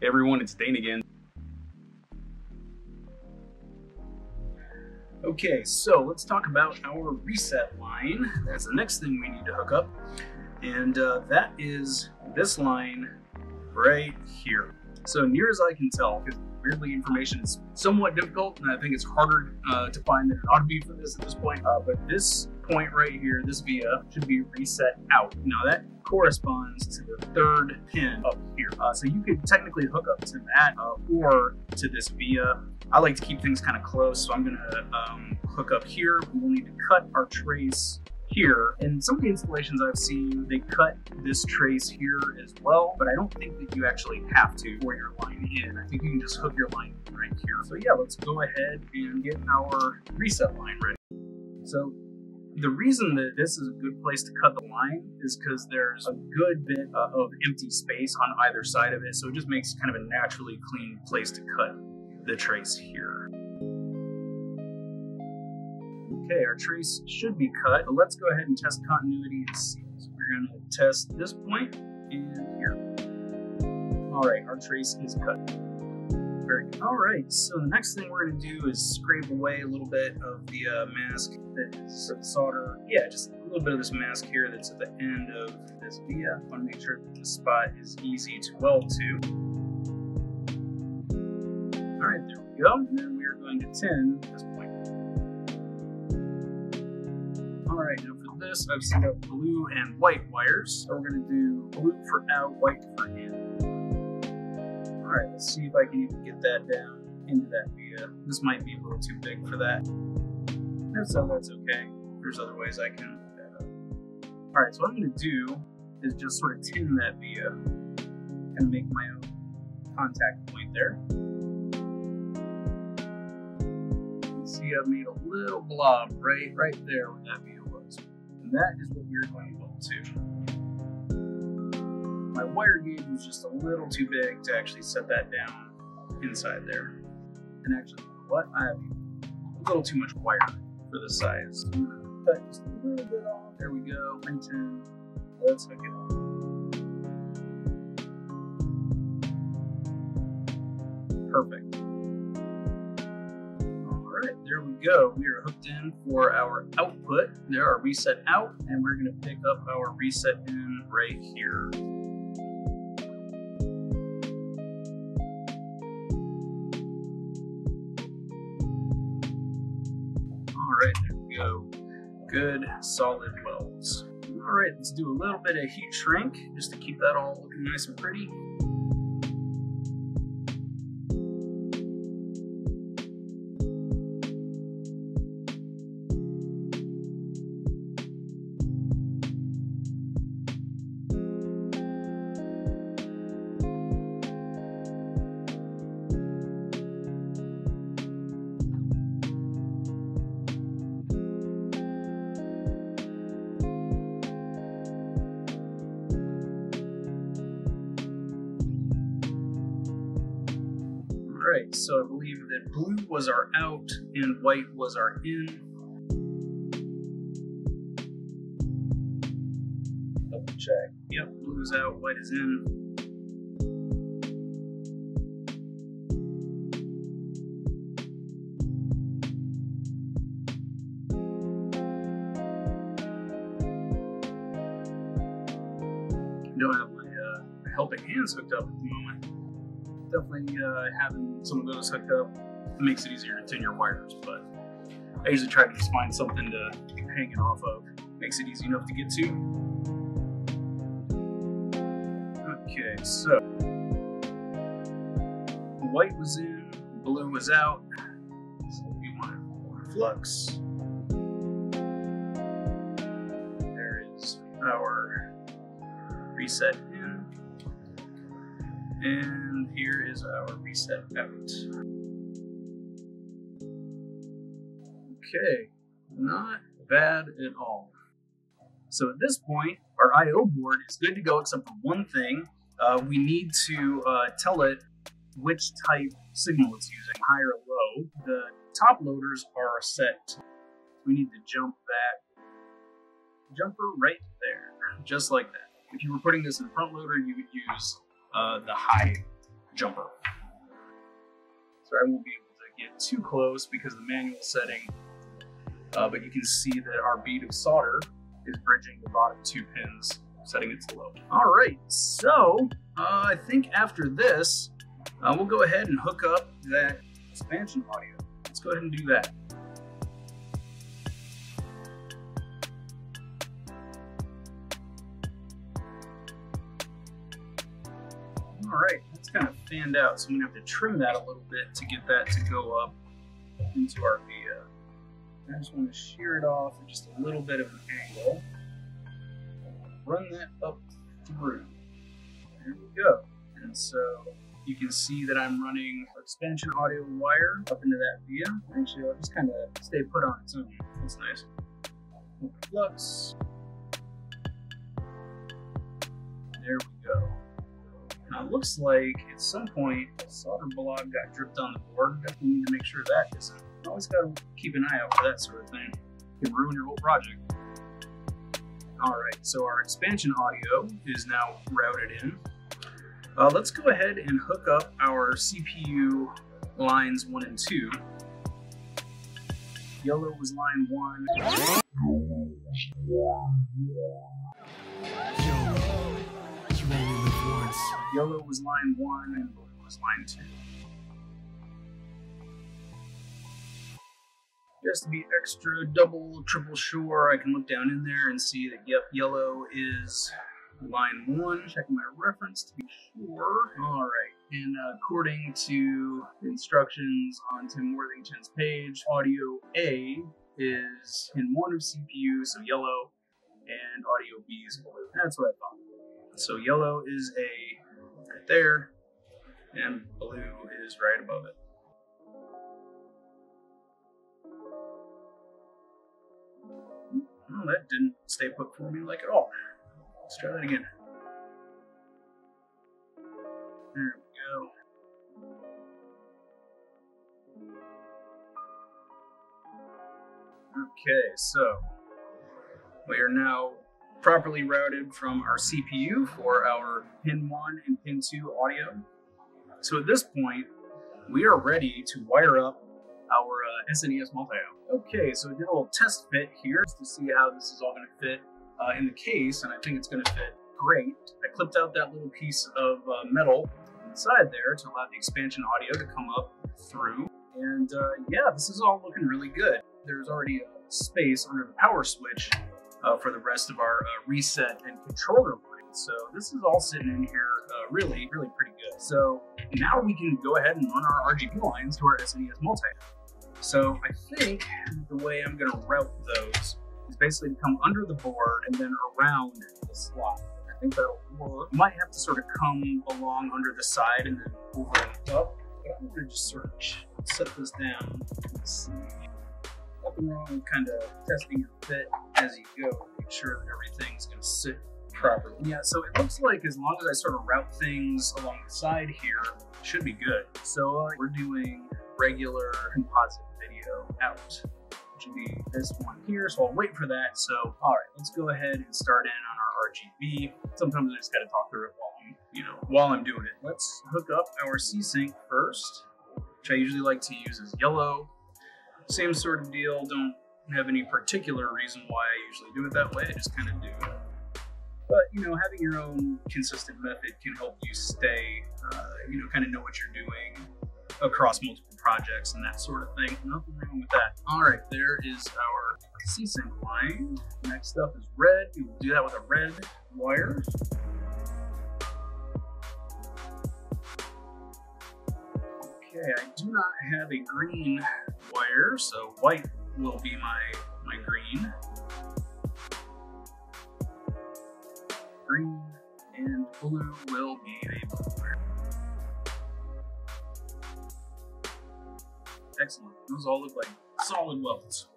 Everyone, it's Dane again. Okay, so let's talk about our reset line. That's the next thing we need to hook up. And uh, that is this line right here. So near as I can tell, because weirdly information is somewhat difficult, and I think it's harder uh, to find than it ought to be for this at this point. Uh, but this point right here, this via, should be reset out. Now that corresponds to the third pin up here. Uh, so you could technically hook up to that uh, or to this via. I like to keep things kind of close, so I'm gonna um, hook up here. We'll need to cut our trace here. In some of the installations I've seen, they cut this trace here as well, but I don't think that you actually have to for your line in. I think you can just hook your line right here. So yeah, let's go ahead and get our reset line ready. So the reason that this is a good place to cut the line is because there's a good bit of empty space on either side of it, so it just makes kind of a naturally clean place to cut the trace here. Okay, our trace should be cut, but let's go ahead and test continuity and see. So we're to test this point and here. All right, our trace is cut. All right, so the next thing we're going to do is scrape away a little bit of the uh, mask that is solder. Yeah, just a little bit of this mask here that's at the end of this via. To make sure that the spot is easy to weld to. All right, there we go. And then we are going to tin this point. All right, now for this, I've set up blue and white wires. So we're going to do blue for out, white for in. All right, let's see if I can even get that down into that via. This might be a little too big for that. So uh, that's okay. There's other ways I can. All right, so what I'm gonna do is just sort of tin that via, of make my own contact point there. You see I've made a little blob right, right there where that via was. And that is what we're going to weld to my wire gauge was just a little too big to actually set that down inside there. And actually, what? I have a little too much wire for the size. Cut just a little bit off. There we go. Ring 10. Let's hook it up. Perfect. Alright, there we go. We are hooked in for our output. There are reset out, and we're going to pick up our reset in right here. Good, solid welds. All right, let's do a little bit of heat shrink just to keep that all looking nice and pretty. So I believe that blue was our out and white was our in. Double check. Yep, blue is out, white is in. don't have my uh, helping hands hooked up at the moment definitely uh, having some of those hooked up makes it easier to tin your wires. But I usually try to just find something to hang it off of. Makes it easy enough to get to. Okay, so white was in, blue was out. So we want more flux. There is our reset in. And here is our reset out. Okay, not bad at all. So at this point, our I.O. board is good to go except for one thing. Uh, we need to uh, tell it which type signal it's using, high or low. The top loaders are set. We need to jump that jumper right there, just like that. If you were putting this in front loader, you would use uh, the high jumper. So I won't be able to get too close because of the manual setting, uh, but you can see that our bead of solder is bridging the bottom two pins, setting it to low. All right, so uh, I think after this, uh, we'll go ahead and hook up that expansion audio. Let's go ahead and do that. All right, that's kind of fanned out, so I'm gonna have to trim that a little bit to get that to go up into our via. Uh, I just want to shear it off at just a little bit of an angle. Run that up through. There we go. And so you can see that I'm running expansion audio wire up into that via. Actually, I'll just kind of stay put on its own. That's nice. Flux. There we go. Now it looks like at some point solder block got dripped on the board. Definitely need to make sure that isn't. Always got to keep an eye out for that sort of thing. It can ruin your whole project. Alright, so our expansion audio is now routed in. Uh, let's go ahead and hook up our CPU lines 1 and 2. Yellow was line 1. Yellow was line 1 and blue was line 2. Just to be extra double, triple sure, I can look down in there and see that, yep, yellow is line one, checking my reference to be sure. All right, and uh, according to instructions on Tim Worthington's page, audio A is in one of CPU, so yellow, and audio B is blue. That's what I thought. So yellow is A right there, and blue is right above it. Well, that didn't stay put for me like at all. Let's try that again. There we go. Okay, so we are now properly routed from our CPU for our pin 1 and pin 2 audio. So at this point, we are ready to wire up our uh, SNES multi-out. Okay, so we did a little test fit here to see how this is all going to fit uh, in the case, and I think it's going to fit great. I clipped out that little piece of uh, metal inside there to allow the expansion audio to come up through. And uh, yeah, this is all looking really good. There's already a space under the power switch uh, for the rest of our uh, reset and controller line. So this is all sitting in here uh, really, really pretty good. So now we can go ahead and run our RGB lines to our SNES multi. So I think the way I'm going to route those is basically to come under the board and then around the slot. I think that'll might have to sort of come along under the side and then over and up. But I'm to just sort of set this down. Nothing wrong kind of testing your fit as you go. Make sure that everything's going to sit properly. Yeah, so it looks like as long as I sort of route things along the side here, should be good. So uh, we're doing regular composite video out which will be this one here. So I'll wait for that. So, all right, let's go ahead and start in on our RGB. Sometimes I just got to talk through it while I'm, you know, while I'm doing it. Let's hook up our C-Sync first, which I usually like to use as yellow. Same sort of deal. Don't have any particular reason why I usually do it that way. I just kind of do. it. But, you know, having your own consistent method can help you stay, uh, you know, kind of know what you're doing across multiple projects and that sort of thing. Nothing wrong with that. All right, there is our C-Sync line. Next up is red. We will do that with a red wire. Okay, I do not have a green wire, so white will be my, my green. Green and blue will be a blue. Excellent. Those all look like solid welds.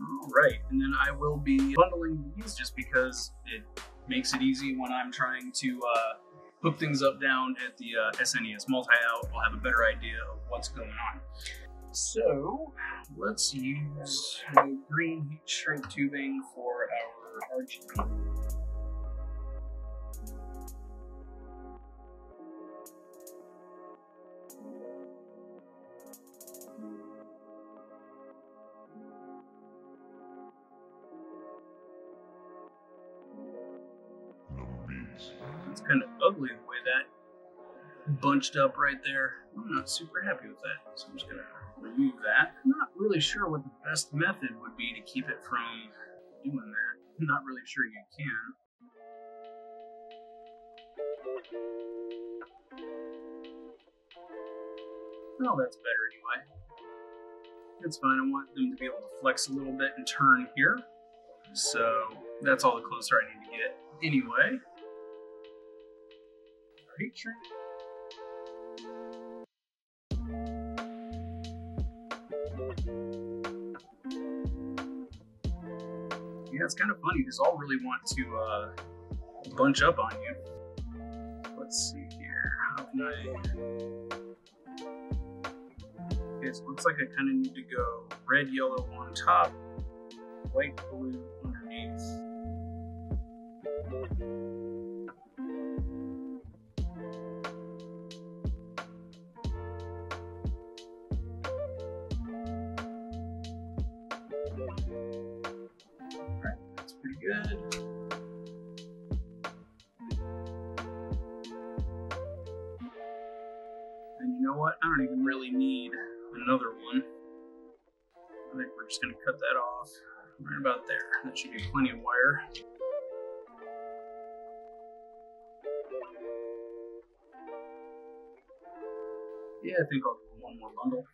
All right, and then I will be bundling these just because it makes it easy when I'm trying to uh, hook things up down at the uh, SNES multi-out. I'll have a better idea of what's going on. So let's use the green heat shrink tubing for our RGB. It's kind of ugly the way that bunched up right there. I'm not super happy with that, so I'm just gonna remove that. I'm not really sure what the best method would be to keep it from doing that. I'm not really sure you can. Oh, that's better anyway. That's fine. I want them to be able to flex a little bit and turn here. So that's all the closer I need to get anyway. Heat shrink. Yeah, it's kind of funny. These all really want to uh, bunch up on you. Let's see here. How can I... Okay, so it looks like I kind of need to go red, yellow on top, white, blue underneath. Know what? I don't even really need another one. I think we're just to cut that off right about there. That should be plenty of wire. Yeah, I think I'll do one more bundle.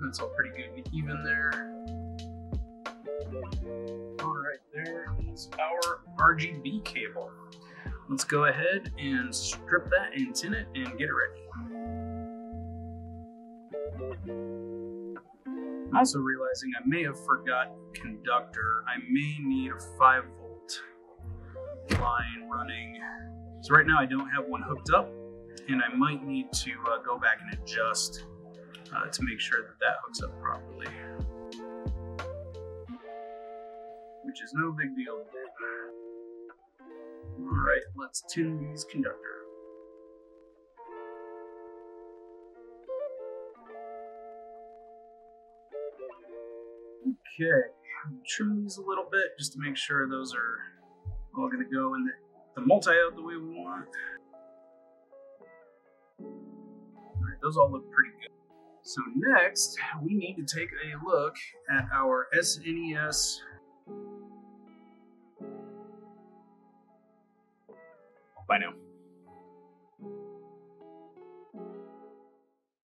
That's all pretty good even there. Alright, there is our RGB cable. Let's go ahead and strip that and tin it and get it ready. I'm also realizing I may have forgot conductor. I may need a 5 volt line running. So right now I don't have one hooked up and I might need to uh, go back and adjust uh, to make sure that that hooks up properly. Which is no big deal. Alright, let's tune these conductor. Okay, trim these a little bit just to make sure those are all going to go in the, the multi-out the way we want. Alright, those all look pretty good. So next, we need to take a look at our SNES Bye now.